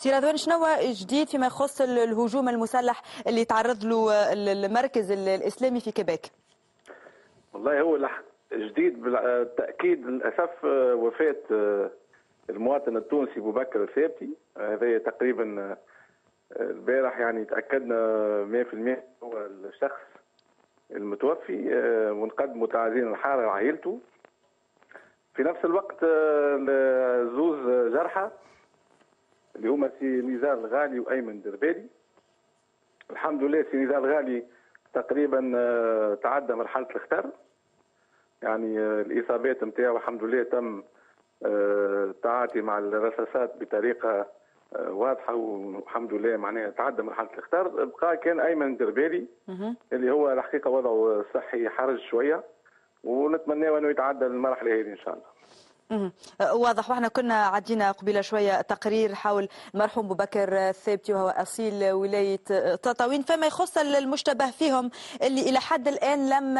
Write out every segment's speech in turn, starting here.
سي رضوان شنو جديد فيما يخص الهجوم المسلح اللي تعرض له المركز الإسلامي في كيبيك؟ والله هو جديد بالتاكيد للأسف وفاة المواطن التونسي بكر الثابتي هذا تقريبا البارح يعني تأكدنا 100% هو الشخص المتوفي ونقدموا تعازينا الحارة لعائلته في نفس الوقت زوز جرحى اللي هما سي نزار الغالي وأيمن دربالي الحمد لله سي نزار الغالي تقريبا آه، تعدى مرحلة الخطر يعني آه، الإصابات نتاعو الحمد لله تم التعاطي آه، مع الرصاصات بطريقة واضحة والحمد لله معناها تعدى مرحلة الخطر بقى كان أيمن دربالي اللي هو الحقيقة وضعه الصحي حرج شوية ونتمنى إنه يتعدى المرحلة هذه إن شاء الله. واضح. وإحنا كنا عدينا قبيلة شوية تقرير حول المرحوم بكر الثابتي وهو أصيل ولاية تطاوين فيما يخص المشتبه فيهم اللي إلى حد الآن لم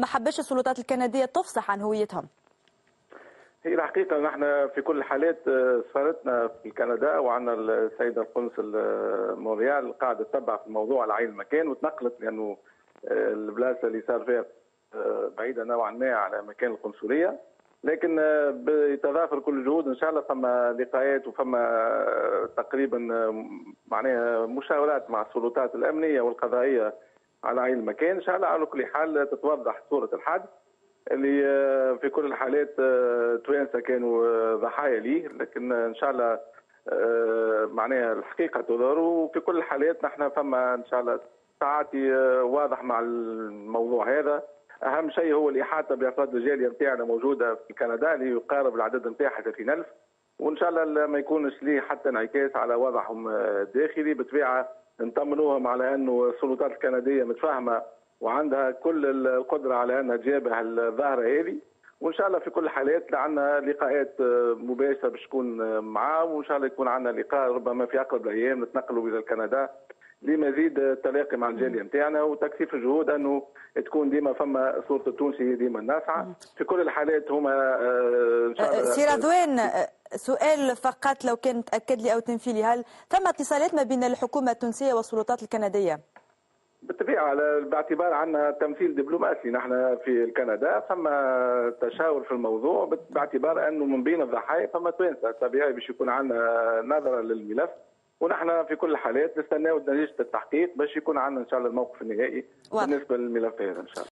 ما حبش السلطات الكندية تفصح عن هويتهم. هي الحقيقة نحن في كل الحالات سفارتنا في كندا وعندنا السيده القنصل مونريال قاعدة تتبع في الموضوع على عين المكان وتنقلت لأنه البلاصه اللي صار فيها بعيدة نوعا ما على مكان القنصلية. لكن آه، بتضافر كل الجهود إن شاء الله فما لقاءات وفما آه، تقريبا آه، معناها مشاورات مع السلطات الأمنية والقضائية على أي المكان. إن شاء الله على كل حال تتوضح صورة الحادث اللي في كل الحالات توانسه كانوا ضحايا ليه. لكن إن شاء الله معناها الحقيقة تظهر وفي كل الحالات نحن فما إن شاء الله تعاطي واضح مع الموضوع هذا. أهم شيء هو الإحاطة بأفراد الجالية نتاعنا موجودة في كندا اللي يقارب العدد نتاعها 30000 وإن شاء الله ما يكونش ليه حتى انعكاس على وضعهم الداخلي. بطبيعه نطمنوهم على أنه السلطات الكندية متفاهمة وعندها كل القدرة على أنها تجابه الظاهره هذه. وإن شاء الله في كل الحالات عندنا لقاءات مباشرة باش تكون معاه. وإن شاء الله يكون عندنا لقاء ربما في أقرب الأيام نتنقلوا إلى كندا. لمزيد التلاقي مع الجالية نتاعنا وتكثيف الجهود إنه تكون ديما فما صورة التونسي ديما ناصعة في كل الحالات هما آه، إن شاء الله. سي رضوان آه، سؤال فقط لو كان تأكد لي أو تنفي لي هل ثم اتصالات ما بين الحكومة التونسية والسلطات الكندية؟ بالطبيعة باعتبار عندنا تمثيل دبلوماسي نحن في كندا فما تشاور في الموضوع باعتبار أنه من بين الضحايا فما توانسة طبيعي باش يكون عندنا نظرة للملف. ونحن في كل الحالات نستناو نتيجه التحقيق باش يكون عندنا إن شاء الله الموقف النهائي بالنسبة للملف هذا إن شاء الله.